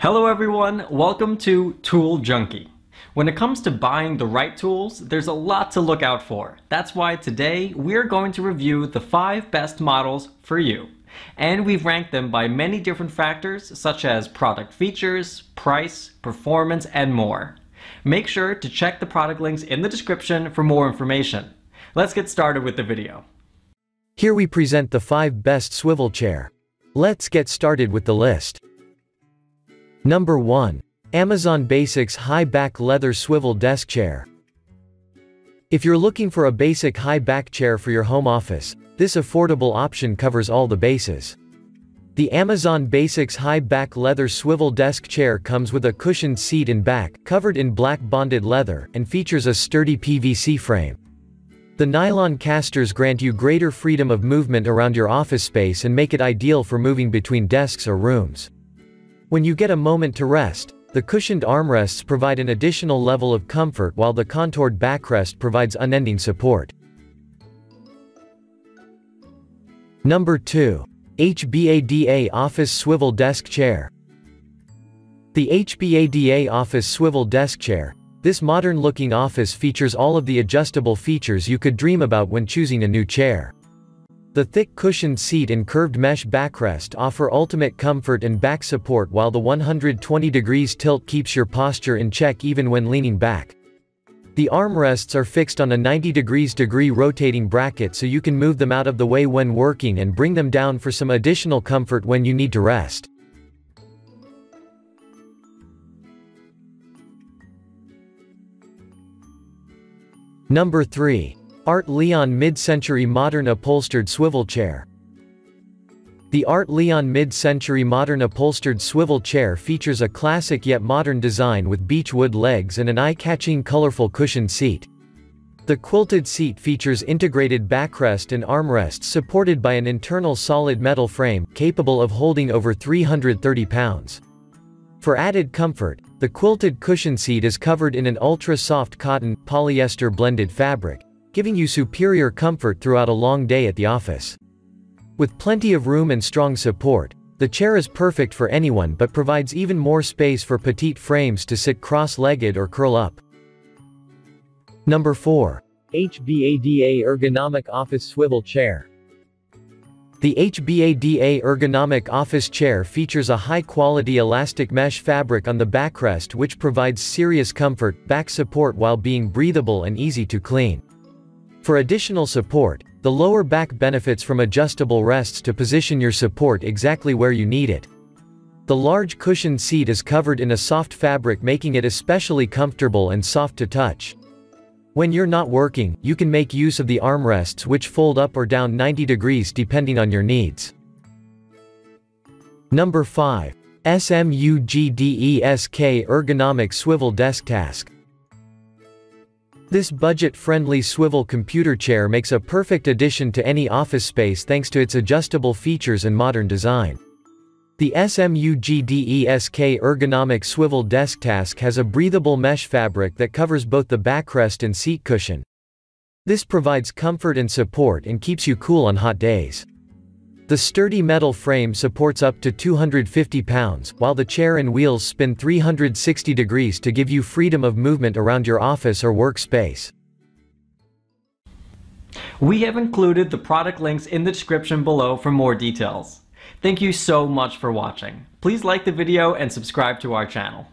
Hello everyone, welcome to Tool Junkie. When it comes to buying the right tools, there's a lot to look out for. That's why today we're going to review the 5 best models for you. And we've ranked them by many different factors such as product features, price, performance, and more. Make sure to check the product links in the description for more information. Let's get started with the video. Here we present the 5 best swivel chair. Let's get started with the list. Number 1. Amazon Basics High Back Leather Swivel Desk Chair. If you're looking for a basic high back chair for your home office, this affordable option covers all the bases. The Amazon Basics High Back Leather Swivel Desk Chair comes with a cushioned seat and back, covered in black bonded leather, and features a sturdy PVC frame. The nylon casters grant you greater freedom of movement around your office space and make it ideal for moving between desks or rooms. When you get a moment to rest, the cushioned armrests provide an additional level of comfort while the contoured backrest provides unending support. Number 2. HBADA Office Swivel Desk Chair. The HBADA Office Swivel Desk Chair, this modern-looking office features all of the adjustable features you could dream about when choosing a new chair. The thick cushioned seat and curved mesh backrest offer ultimate comfort and back support while the 120 degrees tilt keeps your posture in check even when leaning back. The armrests are fixed on a 90 degrees degree rotating bracket so you can move them out of the way when working and bring them down for some additional comfort when you need to rest. Number 3. Art Leon Mid-Century Modern Upholstered Swivel Chair. The Art Leon Mid-Century Modern Upholstered Swivel Chair features a classic yet modern design with beech wood legs and an eye-catching colorful cushioned seat. The quilted seat features integrated backrest and armrests supported by an internal solid metal frame, capable of holding over 330 pounds. For added comfort, the quilted cushion seat is covered in an ultra-soft cotton, polyester blended fabric, giving you superior comfort throughout a long day at the office. With plenty of room and strong support, the chair is perfect for anyone but provides even more space for petite frames to sit cross-legged or curl up. Number 4. HBADA Ergonomic Office Swivel Chair. The HBADA ergonomic office chair features a high-quality elastic mesh fabric on the backrest which provides serious comfort, back support while being breathable and easy to clean. For additional support, the lower back benefits from adjustable rests to position your support exactly where you need it. The large cushioned seat is covered in a soft fabric making it especially comfortable and soft to touch. When you're not working, you can make use of the armrests which fold up or down 90 degrees depending on your needs. Number 5. SMUGDESK Ergonomic Swivel Desk Task. This budget-friendly swivel computer chair makes a perfect addition to any office space thanks to its adjustable features and modern design. The SMUGDESK ergonomic swivel desk task has a breathable mesh fabric that covers both the backrest and seat cushion. This provides comfort and support and keeps you cool on hot days. The sturdy metal frame supports up to 250 pounds, while the chair and wheels spin 360 degrees to give you freedom of movement around your office or workspace. We have included the product links in the description below for more details. Thank you so much for watching. Please like the video and subscribe to our channel.